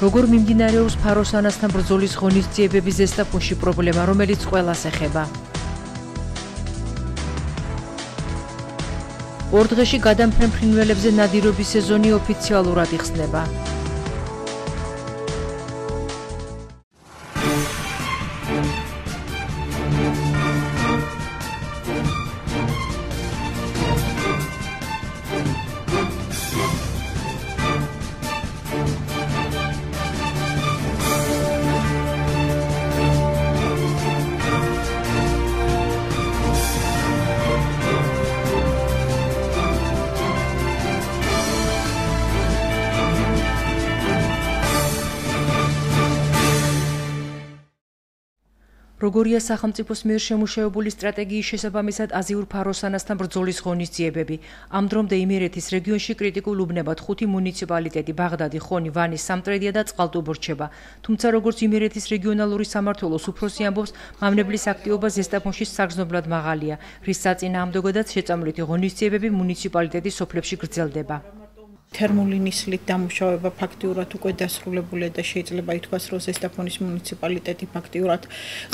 როგორ მიმდინარეობს ფაროსანასთან ბრძოლის ღონისძიებების ზესტაფონში პრობლემა, რომელიც ყველას ეხება? ორ დღეში გადამფრენ ფრინველებზე ნადირობის სეზონი ოფიციალურად იხსნება. როგორია სახელმწიფოს მიერ შემუშავებული სტრატეგიის შესაბამისად აზიურ ფაროსანასთან ბრძოლის ღონისძიებები. ამ დრომდე იმერეთის რეგიონში კრიტიკულ უბნებად ხუთი მუნიციპალიტეტი: ბაღდადი, ხონი, ვანი, სამტრედია და წყალტუბო რჩება. თუმცა როგორც იმერეთის რეგიონალური სამმართველოს უფროსი ამბობს, მამნებლის აქტივობა ზესტაფონში საგრძნობლად მაღალია, რის საწინააღმდეგოდაც შეწამლითი ღონისძიებები მუნიციპალიტეტის სოფლებში გრძელდება. თერმული ნისლით დამუშავება ფაქტიურად უკვე დასრულებულია და შეიძლება ითქვას, რომ ზესტაფონის მუნიციპალიტეტი ფაქტიურად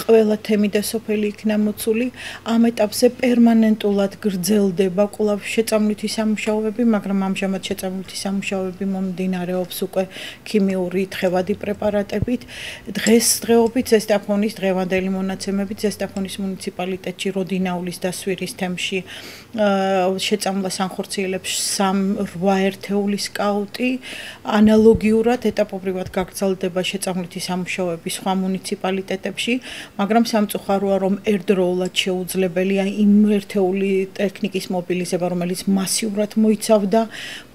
ყველა თემი და სოფელი იქნა მოცული. ამ ეტაპზე პერმანენტულად გრძელდება კვლავ შეწამვითი სამუშაოები, მაგრამ ამჟამად შეწამვითი სამუშაოები მომდინარეობს უკვე ქიმიური თხევადი პრეპარატებით. დღეს დღეობით ზესტაფონის დღევანდელი მონაცემებით ზესტაფონის მუნიციპალიტეტში როდინაულის და სვირის თემში შეწამლას ანხორციელებს 3-8 ერთეულ ერთეული სკაუტი ანალოგიურად ეტაპობრივად გაგრძელდება შეწამლითი სამუშაოები სხვა მუნიციპალიტეტებში, მაგრამ სამწუხაროა რომ ერთდროულად შეუძლებელია იმ ერთეული ტექნიკის მობილიზება, რომელიც მასიურად მოიცავდა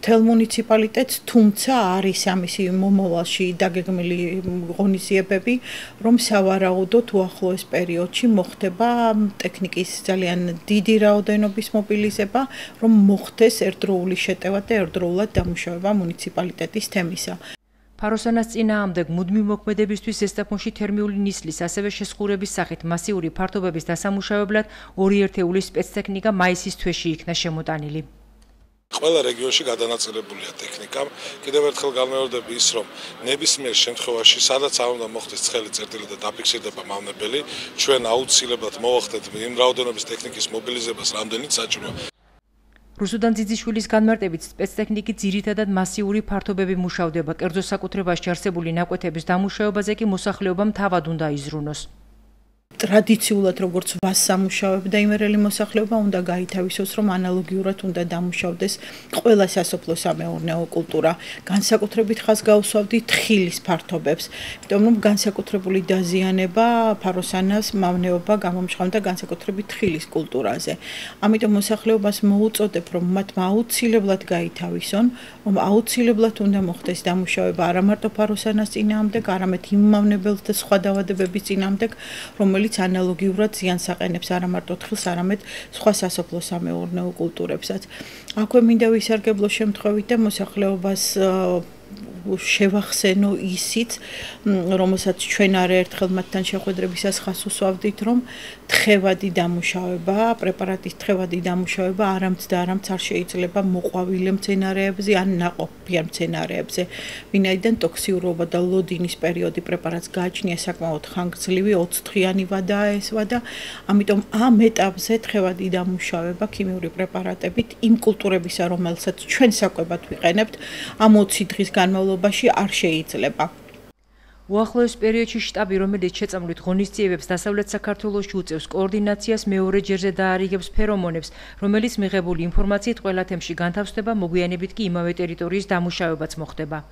მთელ მუნიციპალიტეტს, თუმცა არის ამისი მომავალში დაგეგმილი ღონისძიებები, რომ სავარაუდოდ უახლოეს პერიოდში მოხდება ტექნიკის ძალიან დიდი რაოდენობის მობილიზება, რომ მოხდეს ერთდროული შეტევა და ერთდროულად დამუშავება მუნიციპალიტეტის თემისა. ფაროსანას წინააღმდეგ მუდმივ მოქმედებისთვის ესტაფონში თერმიული ნისლის ასევე შესხურების სახით მასიური ფართობების დასამუშავებლად ორი ერთეული სპეცტექნიკა მაისის თვეში იქნა შემოტანილი. ყველა რეგიონში გადანაწილებულია ტექნიკა. კიდევ ერთხელ განმეორდები ის, რომ ნებისმიერ შემთხვევაში, სადაც არ უნდა მოხდეს ცხელი წერტილი და დაფიქსირდება მავნებელი, ჩვენ აუცილებლად მოვახდეთ იმ რაოდენობის ტექნიკის მობილიზებას, რამდენიც საჭიროა. რუსუდან ძიძიშვილის განმარტებით სპეცტექნიკი ძირითადად მასიური ფართობები მუშავდება. კერძო საკუთრებაში არსებული ნაკვეთების დამუშავებაზე კი მოსახლეობამ თავად უნდა იზრუნოს. ტრადიციულად როგორც ვასამუშავებდა იმერელი მოსახლეობა უნდა გაითავისოს რომ ანალოგიურად უნდა დამუშავდეს ყველა სასოფლო სამეურნეო კულტურა. განსაკუთრებით ხას გაუსვავდი თხილის ფართობებს. იმიტომ რომ განსაკუთრებული დაზიანება ფაროსანას მავნეობა გამომშხამდა განსაკუთრებით თხილის კულტურაზე. ამიტომ მოსახლეობას მოუწოდებ რომ მათ აუცილებლად გაითავისონ რომ აუცილებლად უნდა მოხდეს დამუშავება არა მარტო ფაროსანას წინააღმდეგ არამედ იმ მავნებელთა სხვა დაავადებების წინააღმდეგ რომელიც რომელიც ანალოგიურად ზიანს აყენებს არა მარტო თხილს, არამედ სხვა სასოფლო სამეურნეო კულტურებსაც. აქვე მინდა ვისარგებლო შემთხვევით და მოსახლეობას შევახსენო ისიც, რომელსაც ჩვენ არა ერთხელ მათთან შეხვედრებისას ხას უსვავდით, რომ თხევადი დამუშავება, პრეპარატის თხევადი დამუშავება არამც და არამც არ შეიძლება მოყვავილე მცენარეებზე ან ნაყოფიერ მცენარეებზე. ვინაიდან ტოქსიურობა და ლოდინის პერიოდი პრეპარატს გააჩნია საკმაოდ ხანგრძლივი 20 დღიანი ვადაა ეს ვადა, ამიტომ ამ ეტაპზე თხევადი დამუშავება ქიმიური პრეპარატებით იმ კულტურებისა, რომელსაც ჩვენ საკვებად ვიყენებთ, ამ 20 დღის განმავლობაში განმავლობაში არ შეიძლება. უახლოეს პერიოდში შტაბი, რომელიც შეწამლით ღონისძიებებს დასავლეთ საქართველოსში უწევს კოორდინაციას მეორე ჯერზე დაარიგებს ფერომონებს, რომელიც მიღებული ინფორმაციით ყველა თემში განთავსდება, მოგვიანებით კი იმავე ტერიტორიის დამუშავებაც მოხდება.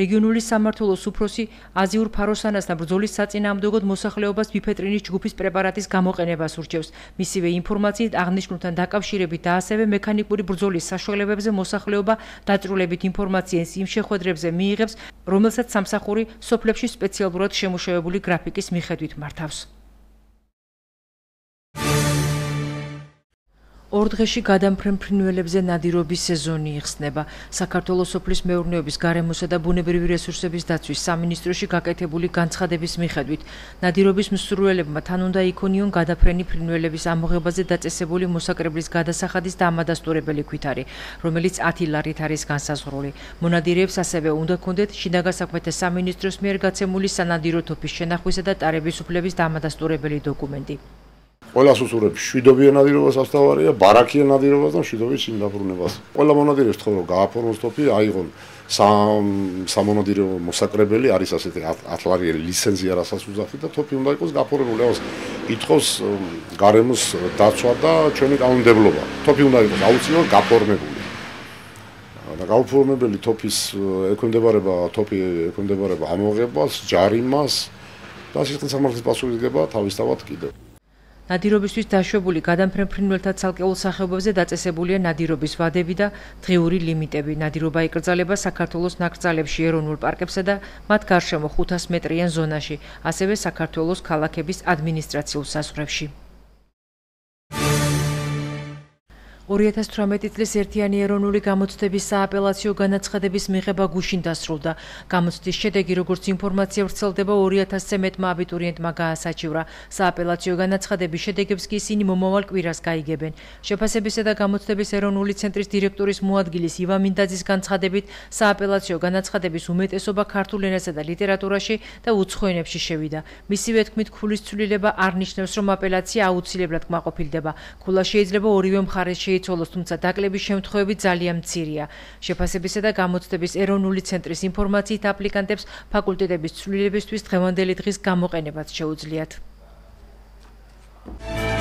რეგიონული სამმართველოს უფროსი აზიურ ფაროსანასთან ბრძოლის საწინააღმდეგოდ მოსახლეობას ბიფეტრინის ჯგუფის პრეპარატის გამოყენებას ურჩევს. მისივე ინფორმაციით აღნიშნულთან დაკავშირებით და ასევე მექანიკური ბრძოლის საშუალებებზე მოსახლეობა დაწრულებით ინფორმაციას იმ შეხვედრებზე მიიღებს, რომელსაც სამსახური სოფლებში სპეციალურად შემუშავებული გრაფიკის მიხედვით მართავს. ორ დღეში გადამფრენ ფრინველებზე ნადირობის სეზონი იხსნება. საქართველოს სოფლის მეურნეობის, გარემოსა და ბუნებრივი რესურსების დაცვის სამინისტროში გაკეთებული განცხადების მიხედვით, ნადირობის მსურველებმა თან უნდა იქონიონ გადაფრენი ფრინველების ამოღებაზე დაწესებული მოსაკრებლის გადასახადის და ამადასტურებელი ქვითარი, რომელიც 10 ლარით არის განსაზღვრული. მონადირეებს ასევე უნდა კონდეთ შინაგან საქმეთა სამინისტროს მიერ გაცემული სანადირო თოფის შენახვისა და ტარების უფლების და ამადასტურებელი დოკუმენტი. ყველას უსურვებს შვიდობიან ნადირობას ასთავარია, ბარაქიან ნადირობას და შვიდობის წინ დაბრუნებას. ყველა მონადირეს თქო რომ გააფორმოს თოფი, აიღონ სამ სამონადირო მოსაკრებელი არის ასეთი ათლარიელი ლიცენზია რასაც უძახით და თოფი უნდა იყოს გაფორმებული. ამას ითხოვს გარემოს დაცვა და ჩვენი კანონმდებლობა. თოფი უნდა იყოს აუცილებლად გაფორმებული. და გაუფორმებელი თოფის ექვემდებარება თოფი ექვემდებარება ამოღებას, ჯარიმას და სიხლის სამართლის პასუხისგება თავისთავად კიდევ. ნადირობისთვის დაშვებული გადამფრენ ფრინველთა ცალკეულ სახეობებზე დაწესებულია ნადირობის ვადები და დღიური ლიმიტები. ნადირობა იკრძალება საქართველოს ნაკრძალებში, ეროვნულ პარკებსა და მათ გარშემო 500 მეტრიან ზონაში, ასევე საქართველოს ქალაქების ადმინისტრაციულ საზღვრებში. 2018 წლის ერთიანი ეროვნული გამოცდების სააპელაციო განაცხადების მიღება გუშინ დასრულდა. გამოცდის შედეგი, როგორც ინფორმაცია ვრცელდება 2000-ზე მეტმა აბიტურიენტმა გაასაჩივრა. სააპელაციო განაცხადების შედეგებს კი ისინი მომავალ კვირას გაიგებენ. შეფასებისა და გამოცდების ეროვნული ცენტრის დირექტორის მოადგილის ივან მინდაძის განცხადებით, სააპელაციო განაცხადების უმეტესობა ქართულ ენასა და ლიტერატურაში და უცხო ენებში შევიდა. მისივე თქმით, ქულის ცვლილება არ ნიშნავს, რომ აპელაცია აუცილებლად კმაყოფილდება. ქულა შეიძლება ორივე მხარეს შეიცვალოს, თუმცა დაკლების შემთხვევები ძალიან მცირეა. შეფასებისა და გამოცდების ეროვნული ცენტრის ინფორმაციით აპლიკანტებს ფაკულტეტების ცვლილებისთვის დღევანდელი დღის გამოყენებაც შეუძლიათ. Thank you